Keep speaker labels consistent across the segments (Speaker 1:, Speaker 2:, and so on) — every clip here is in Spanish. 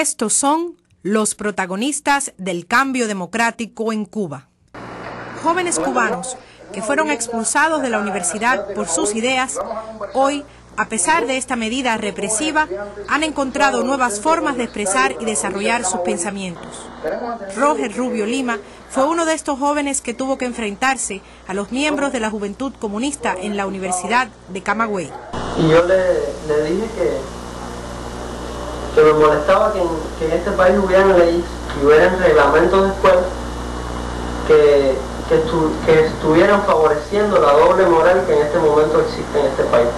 Speaker 1: Estos son los protagonistas del cambio democrático en Cuba. Jóvenes cubanos que fueron expulsados de la universidad por sus ideas, hoy, a pesar de esta medida represiva, han encontrado nuevas formas de expresar y desarrollar sus pensamientos. Roger Rubio Lima fue uno de estos jóvenes que tuvo que enfrentarse a los miembros de la Juventud Comunista en la Universidad de Camagüey.
Speaker 2: Y yo le, dije que, que me molestaba que en, este país hubieran leyes y hubieran reglamentos de escuela que, que, estuvieran favoreciendo la doble moral que en este momento existe en este país.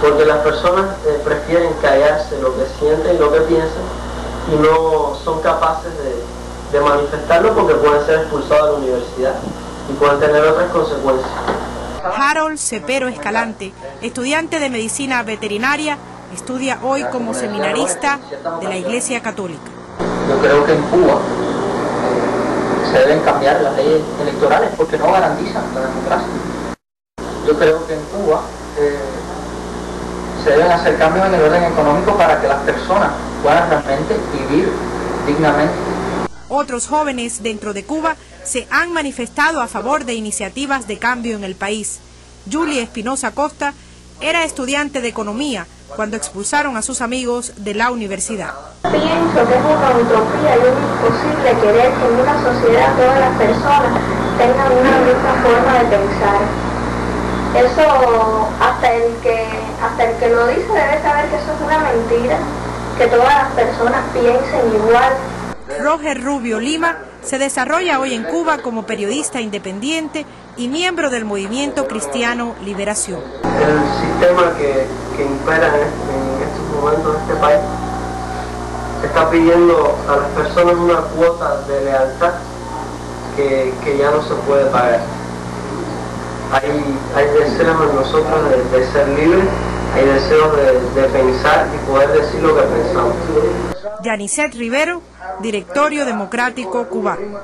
Speaker 2: Porque las personas eh, prefieren callarse lo que sienten y lo que piensan y no son capaces de, de manifestarlo porque pueden ser expulsados de la universidad y pueden tener otras consecuencias.
Speaker 1: Harold Cepero Escalante, estudiante de medicina veterinaria, estudia hoy como seminarista de la Iglesia Católica.
Speaker 3: Yo creo que en Cuba eh, se deben cambiar las leyes electorales porque no garantizan la democracia. Yo creo que en Cuba eh, se deben hacer cambios en el orden económico para que las personas puedan realmente vivir dignamente.
Speaker 1: Otros jóvenes dentro de Cuba se han manifestado a favor de iniciativas de cambio en el país. Julia Espinosa Costa era estudiante de economía cuando expulsaron a sus amigos de la universidad.
Speaker 4: Pienso que es una utopía y un imposible querer que en una sociedad todas las personas tengan una misma forma de pensar. Eso hasta el que hasta el que lo dice debe saber que eso es una mentira, que todas las personas piensen igual.
Speaker 1: Roger Rubio Lima se desarrolla hoy en Cuba como periodista independiente y miembro del movimiento cristiano Liberación.
Speaker 2: El sistema que, impera en, estos momentos en este país está pidiendo a las personas una cuota de lealtad que, ya no se puede pagar. Hay, hay deseos en nosotros de, ser libres, hay deseos de, de pensar y poder decir lo que pensamos.
Speaker 1: Yanicet Rivero, Directorio Democrático Cubano.